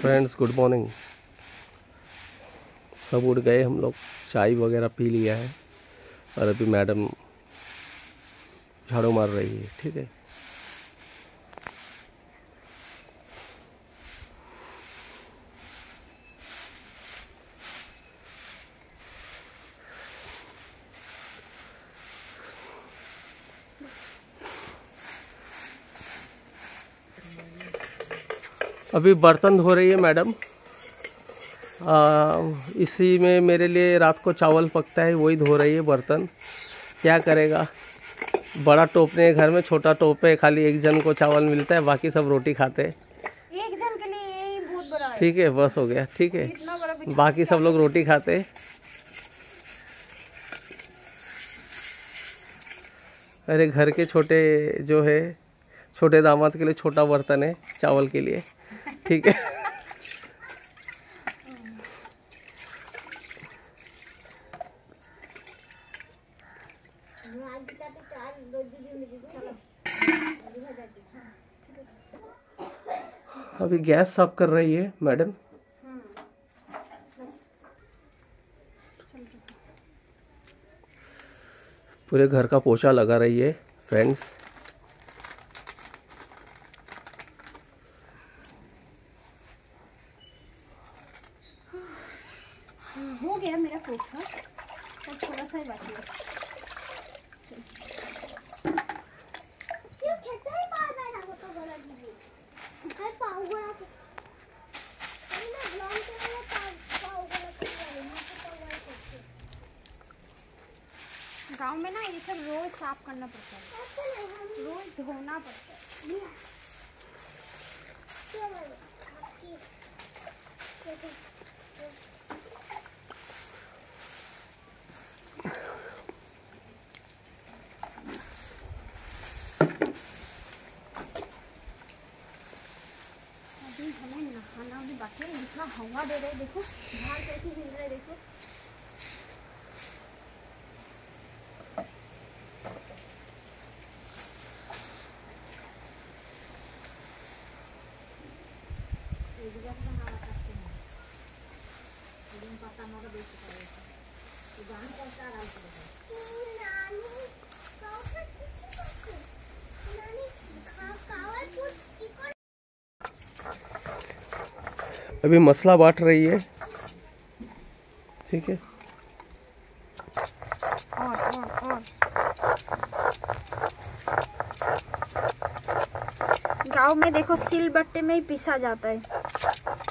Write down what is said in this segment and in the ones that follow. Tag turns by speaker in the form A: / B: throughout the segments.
A: Friends good morning सब उठ गए हम लोग, चाय वगैरह पी लिया है। और अभी मैडम झाड़ू मार रही है, ठीक है? अभी बर्तन धो रही है मैडम। आ, इसी में मेरे लिए रात को चावल पकता है वही धो रही है बर्तन। क्या करेगा? बड़ा टोप नहीं है घर में छोटा टोप है खाली एक जन को चावल मिलता है बाकी सब रोटी खाते हैं।
B: एक जन के लिए यही बहुत बड़ा है।
A: ठीक है बस हो गया ठीक है। बाकी सब लोग रोटी खाते हैं। अरे घर के छोटे जो है छोटे दामाद के लिए छोटा बर्तन है चावल के लिए। ठीक है। अभी गैस साफ़ कर रही है मैडम। पूरे घर का पोछा लगा रही है फ्रेंड्स
B: हो गया मेरा पोछा और थोड़ा सा ही बाकी है गाँव में ना ये सब रोज साफ़ करना पड़ता है। रोज धोना पड़ता है। हमें नहाना भी बाकी है इतना हवा दे रहा देखो, बाहर कैसे हिल रहा है, देखो।
A: अभी मसला बांट रही है। ठीक है।
B: गाँव में देखो, सिल बट्टे में ही पिसा जाता है।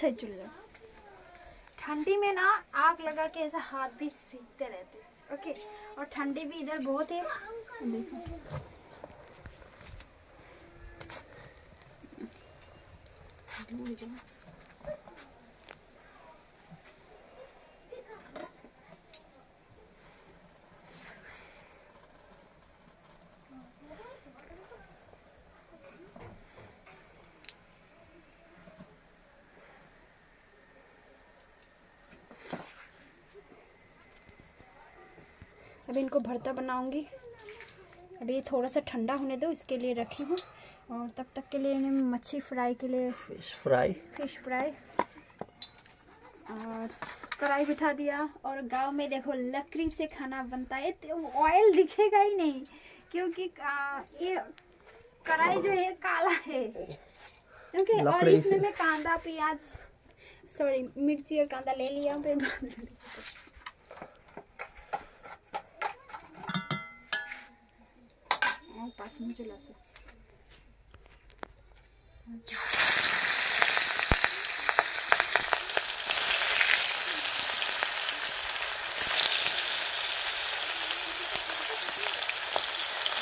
B: साइड चले जाओ। ठंडी में ना आग लगा के ऐसा हाथ भी सीखते रहते ओके और ठंडी भी इधर बहुत है देखो। अभी इनको भरता बनाऊँगी। अभी ये थोड़ा सा ठंडा होने दो इसके लिए रखी हूँ। और तब तक के लिए इन्हें मच्छी फ्राई के लिए
A: फ़िश फ्राई
B: फ़िश फ्राई और कढ़ाई बिठा दिया। और गाँव में देखो लकड़ी से खाना बनता है तो ऑयल दिखेगा ही नहीं क्योंकि ये कढ़ाई जो है काला है। क्योंकि और इसमें मैं कांदा प्याज सॉरी मिर्ची और कांदा ले लिया फिर बाद আসুন, চলে আসো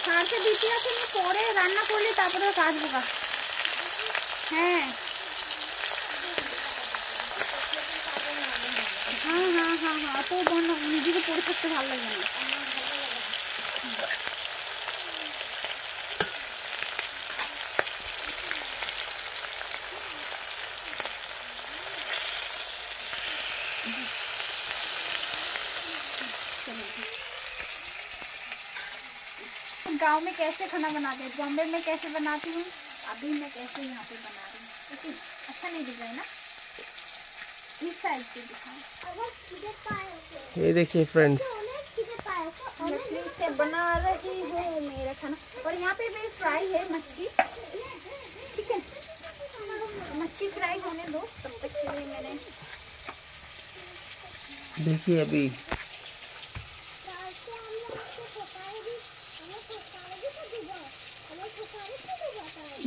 B: সারকে দিতে আছে পরে রান্না করলে তারপরে কাটবো গা হ্যাঁ। হ্যাঁ হ্যাঁ হ্যাঁ হ্যাঁ তো নিজেকে পড়ে থাকতে ভালো লাগে না। गाँव में कैसे खाना बनाते हैं? बॉम्बे में कैसे बनाती हूँ? अभी मैं कैसे यहाँ पे बना रही हूँ? लेकिन अच्छा नहीं दिख रहा है ना? इस साइड पे दिखाओ।
A: ये देखिए फ्रेंड्स
B: लकड़ी से बना रही हूँ मेरा खाना। और यहाँ पे भी फ्राई है मच्छी। ठीक है? मच्छी फ्राई होने दो। तब तक के लिए मैंने
A: देखिए अभी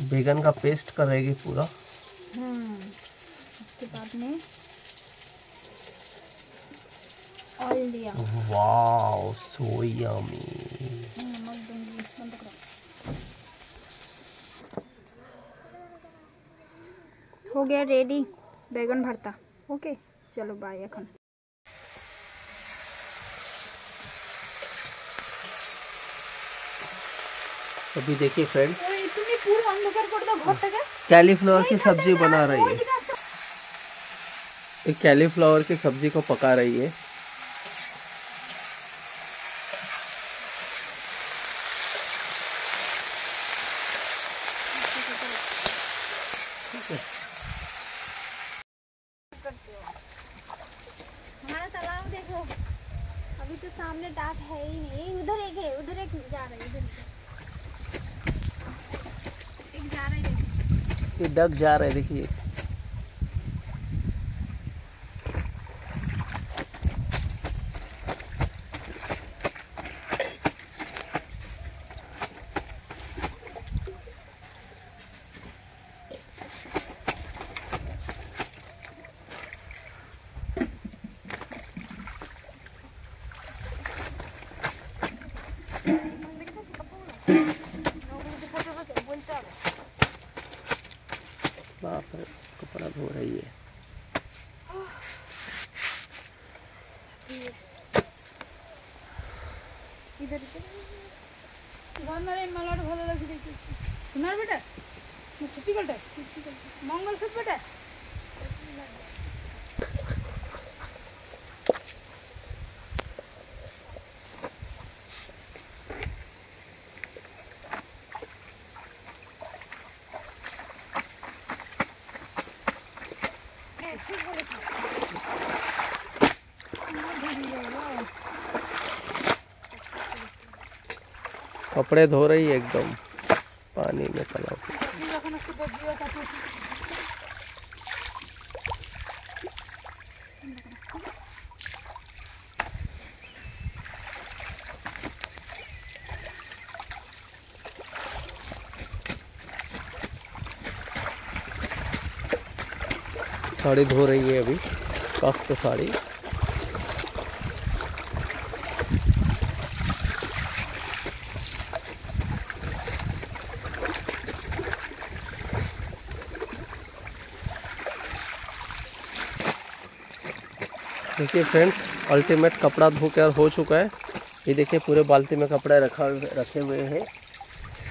A: बैगन का पेस्ट करेगी पूरा।
B: हाँ, उसके बाद में
A: वाओ सो
B: हाँ, हो गया रेडी बैगन भरता। ओके चलो बाय अखन
A: अभी देखिए फ्रेंड्स कैलीफ्लावर की सब्ज़ी बना रही है। एक कैलीफ्लावर की सब्ज़ी को पका रही है
B: हमारा तालाब देखो अभी तो सामने डाक है ही नहीं उधर एक है उधर एक जा रहा है इधर एक जा रहा है देखो
A: ये डक जा रहे हैं देखिए।
B: बेटा। कल मंगल बेटा।
A: कपड़े धो रही है एकदम। पानी में तालाब में। साड़ी धो रही है अभी कस साड़ी देखिए फ्रेंड्स अल्टीमेट कपड़ा धो कर हो चुका है। ये देखिए पूरे बाल्टी में कपड़े रखा रखे हुए हैं।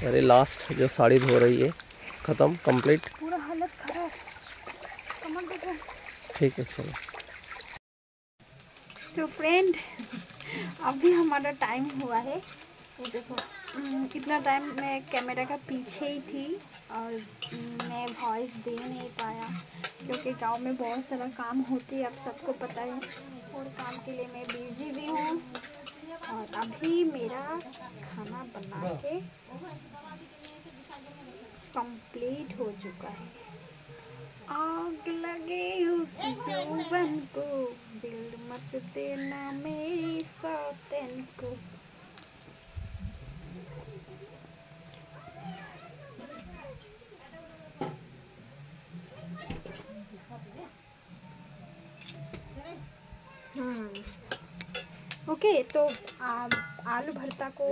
A: अरे लास्ट जो साड़ी धो रही है ख़त्म कंप्लीट
B: पूरा हालत खराब।
A: ठीक है चलो।
B: तो फ्रेंड अभी हमारा टाइम हुआ है। देखो कितना टाइम मैं कैमरा का पीछे ही थी और मैं वॉइस दे नहीं पाया क्योंकि गाँव में बहुत सारा काम होती है आप सबको पता है। और काम के लिए मैं बिज़ी भी हूँ। और अभी मेरा खाना बना के कंप्लीट हो चुका है। आग लगे उस जौवन को, दिल मत देना मेरी सौतन को। ओके तो आ, आलू भरता को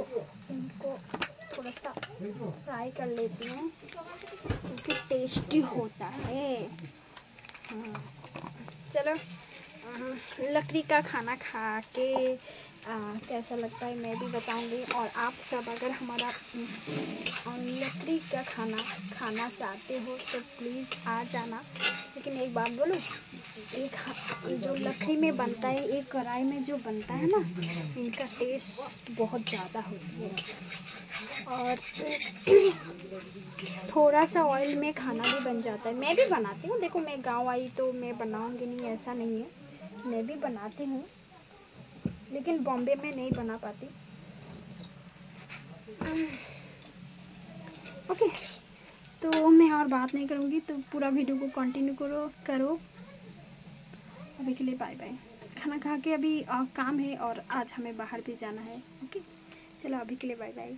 B: इनको थोड़ा सा फ्राई कर लेती हूँ क्योंकि टेस्टी होता है। हाँ, चलो लकड़ी का खाना खा के अ, कैसा लगता है मैं भी बताऊँगी। और आप सब अगर हमारा लकड़ी का खाना खाना चाहते हो तो प्लीज़ आ जाना। लेकिन एक बात बोलो, एक जो लकड़ी में बनता है, एक कढ़ाई में जो बनता है ना, इनका टेस्ट बहुत ज़्यादा होती है। और थोड़ा सा ऑयल में खाना भी बन जाता है। मैं भी बनाती हूँ। देखो, मैं गाँव आई तो मैं बनाऊँगी नहीं, ऐसा नहीं है। मैं भी बनाती हूँ, लेकिन बॉम्बे में नहीं बना पाती। ओके। तो मैं और बात नहीं करूँगी तो पूरा वीडियो को कंटिन्यू करो करो। अभी के लिए बाय बाय खाना खा के अभी आ, काम है और आज हमें बाहर भी जाना है ओके चलो अभी के लिए बाय बाय